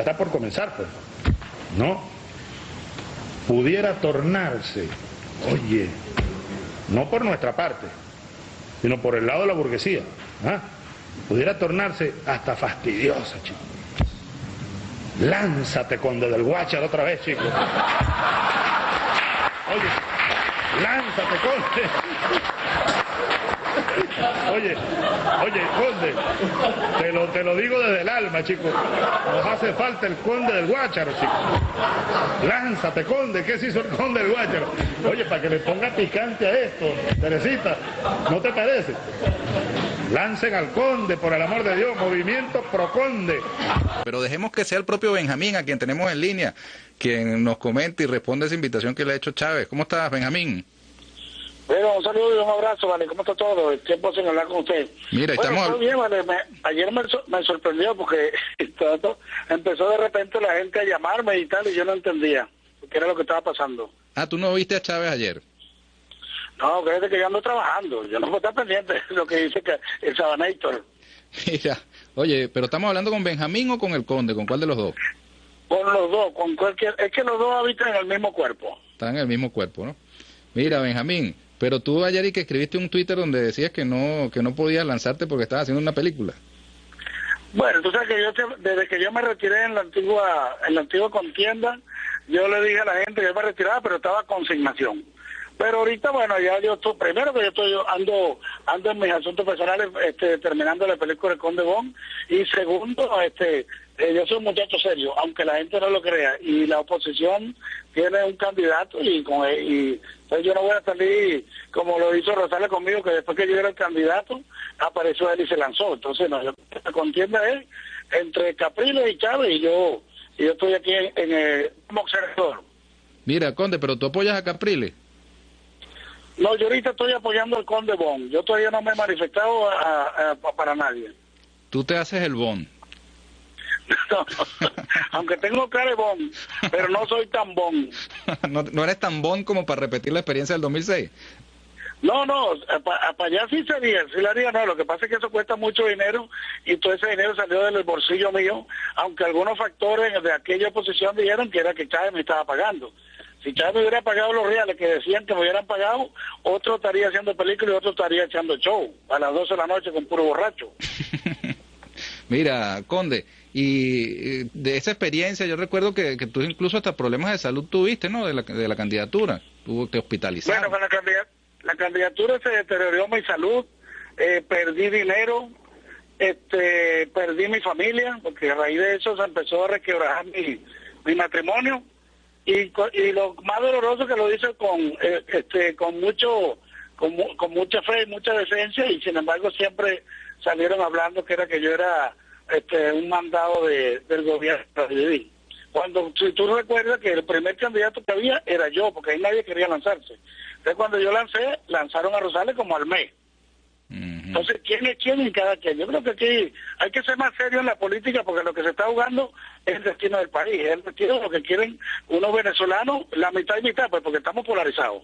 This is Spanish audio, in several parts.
ya está por comenzar, pues. No. Pudiera tornarse, oye, no por nuestra parte, sino por el lado de la burguesía, ¿ah? pudiera tornarse hasta fastidiosa, chico. Lánzate, conde del Guachar, otra vez, chico. Oye, lánzate, conde. Oye, oye, conde, te lo, te lo digo desde el alma, chico. Nos hace falta el conde del Guácharo, chico. Lánzate, conde, ¿qué se hizo el conde del Guácharo? Oye, para que le ponga picante a esto, Teresita, ¿no te parece? Lancen al conde, por el amor de Dios, movimiento pro conde. Pero dejemos que sea el propio Benjamín, a quien tenemos en línea, quien nos comente y responde a esa invitación que le ha hecho Chávez. ¿Cómo estás, Benjamín? Bueno, un saludo y un abrazo, ¿vale? ¿Cómo está todo? El tiempo sin hablar con usted. Mira, bueno, estamos... Bien, ¿vale? Me, ayer me, me, sorprendió porque todo, empezó de repente la gente a llamarme y tal, y yo no entendía qué era lo que estaba pasando. Ah, ¿tú no viste a Chávez ayer? No, créete que yo ando trabajando. Yo no puedo estar pendiente de lo que dice que el Sabanator. Mira, oye, pero estamos hablando con Benjamín o con el Conde, ¿con cuál de los dos? Con los dos, con cualquier... Es que los dos habitan en el mismo cuerpo. Están en el mismo cuerpo, ¿no? Mira, Benjamín, pero tú ayer y que escribiste un Twitter donde decías que no que no podías lanzarte porque estabas haciendo una película. Bueno, tú sabes que yo desde que yo me retiré en la antigua en la antigua contienda, yo le dije a la gente que yo me retiraba, pero estaba consignación. Pero ahorita, bueno, ya yo estoy, primero que yo estoy ando ando en mis asuntos personales este, terminando la película de Conde Bon y segundo, este eh, yo soy un muchacho serio, aunque la gente no lo crea, y la oposición tiene un candidato y, con, y yo no voy a salir como lo hizo Rosales conmigo, que después que yo era el candidato, apareció él y se lanzó. Entonces, no, yo, contienda es entre Capriles y Chávez y yo, y yo estoy aquí en, en el como observador. Mira, Conde, pero tú apoyas a Capriles. No, yo ahorita estoy apoyando al Conde Bon. Yo todavía no me he manifestado a, a, a, para nadie. Tú te haces el Bon. No, aunque tengo cara de bon, pero no soy tan bon. no, no, eres tan bon como para repetir la experiencia del 2006. No, no, para pa allá sí sería, sí la haría, no, lo que pasa es que eso cuesta mucho dinero y todo ese dinero salió del bolsillo mío, aunque algunos factores de aquella oposición dijeron que era que Chávez me estaba pagando. Si Chávez me hubiera pagado los reales que decían que me hubieran pagado, otro estaría haciendo película y otro estaría echando show a las 12 de la noche con puro borracho. Mira, Conde, y de esa experiencia yo recuerdo que, que, tú incluso hasta problemas de salud tuviste, ¿no? De la, de la candidatura, tuvo que hospitalizar. Bueno, con la, candidat la candidatura se deterioró mi salud, eh, perdí dinero, este, perdí mi familia, porque a raíz de eso se empezó a requebrar mi, mi matrimonio, y, lo más doloroso que lo hice con, eh, este, con mucho, con, con mucha fe y mucha decencia, y sin embargo siempre salieron hablando que era que yo era este, un mandado de, del gobierno Cuando, si tú recuerdas que el primer candidato que había era yo, porque ahí nadie quería lanzarse. Entonces cuando yo lancé, lanzaron a Rosales como al mes. Entonces, ¿quién es quién en cada quien? Yo creo que aquí hay que ser más serio en la política porque lo que se está jugando es el destino del país, es el destino de lo que quieren unos venezolanos, la mitad y mitad, pues porque estamos polarizados.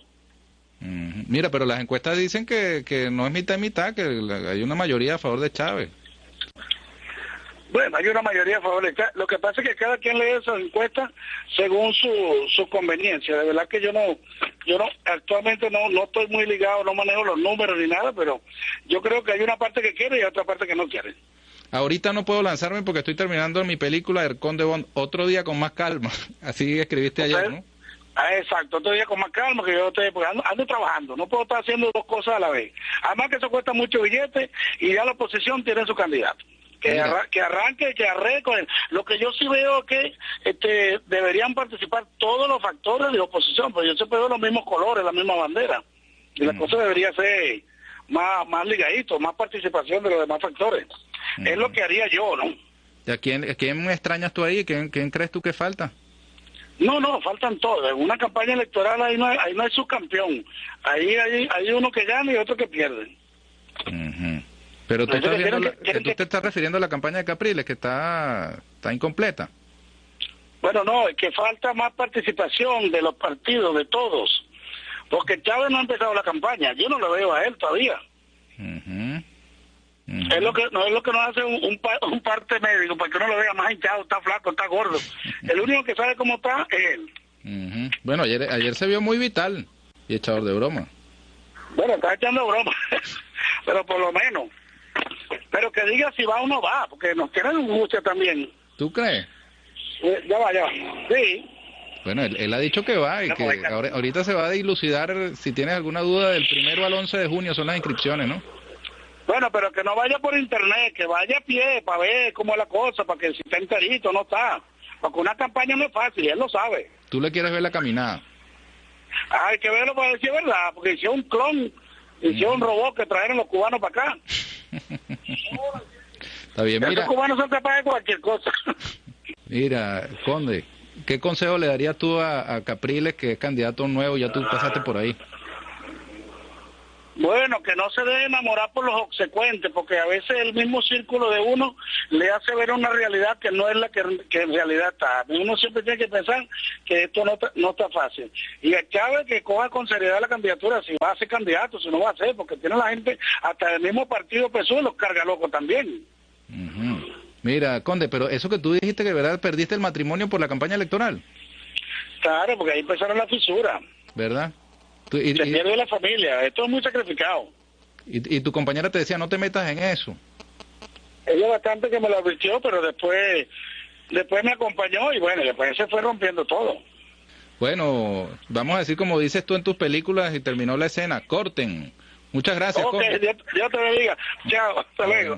Mira, pero las encuestas dicen que, que no es mitad y mitad, que hay una mayoría a favor de Chávez. Bueno, hay una mayoría a favor. Lo que pasa es que cada quien lee esas encuestas según su, su conveniencia. De verdad que yo no, yo no, actualmente no, no estoy muy ligado, no manejo los números ni nada, pero yo creo que hay una parte que quiere y otra parte que no quiere. Ahorita no puedo lanzarme porque estoy terminando mi película El Conde Bond otro día con más calma. Así escribiste ayer, ¿no? Ah, exacto, otro día con más calma que yo estoy, porque ando, ando, trabajando, no puedo estar haciendo dos cosas a la vez. Además que eso cuesta mucho billete y ya la oposición tiene su candidato. Que, arra que, arranque, que arre con él. Lo que yo sí veo es que este, deberían participar todos los factores de oposición, porque yo siempre veo los mismos colores, la misma bandera. Y mm. la cosa debería ser más, más ligadito, más participación de los demás factores. Mm. Es lo que haría yo, ¿no? ¿Y a quién, a quién extrañas tú ahí? ¿Quién, ¿Quién crees tú que falta? No, no, faltan todos. En una campaña electoral ahí no hay, ahí no hay subcampeón. Ahí hay, hay uno que gana y otro que pierde. Pero tú, estás viendo la, que, tú te estás refiriendo a la campaña de Capriles, que está, está incompleta. Bueno, no, es que falta más participación de los partidos, de todos. Porque Chávez no ha empezado la campaña. Yo no lo veo a él todavía. Uh -huh. Uh -huh. Es lo que no es lo que nos hace un, un, un parte médico para que uno lo vea más hinchado, está flaco, está gordo. El único que sabe cómo está es él. Bueno, ayer, ayer se vio muy vital y echador de broma. Bueno, está echando broma, pero por lo menos. Pero que diga si va o no va, porque nos tienen angustia también. ¿Tú crees? Eh, Ya va, ya va. Sí, Bueno, él, él ha dicho que va y No, que pues, claro. ahora- ahorita se va a dilucidar si tienes alguna duda del primero al 11 de junio son las inscripciones, ¿no? bueno, pero que no vaya por internet, que vaya a pie para ver cómo es la cosa, para que si está enterito no está. Porque una campaña no es fácil, él lo sabe. Tú le quieres ver la caminada. Hay que verlo para decir verdad, porque hicieron un clon, hicieron un robot que trajeron los cubanos para acá. Está bien, mira, cubanos son capaces de cualquier cosa. mira, Conde, ¿qué consejo le darías tú a, a Capriles que es candidato nuevo? Ya tú pasaste por ahí. Bueno, que no se deje enamorar por los obsecuentes, porque a veces el mismo círculo de uno le hace ver una realidad que no es la que, que en realidad está. Uno siempre tiene que pensar que esto no, está- no está fácil. Y Chávez que coja con seriedad la candidatura, si va a ser candidato, si no va a ser, porque tiene la gente, hasta el mismo partido PSUV los carga loco también. Mira, Conde, pero eso que tú dijiste que de verdad perdiste el matrimonio por la campaña electoral, Claro, porque ahí empezaron las fisuras. ¿verdad? Tú- y, Se y- pierde la familia, esto es muy sacrificado. y- y tu compañera te decía, no te metas en eso. Ella bastante que me lo advirtió, pero después después me acompañó y bueno, después se fue rompiendo todo. Bueno, vamos a decir como dices tú en tus películas y terminó la escena, corten. Muchas gracias, Ok, Dios te bendiga. Chao, hasta luego.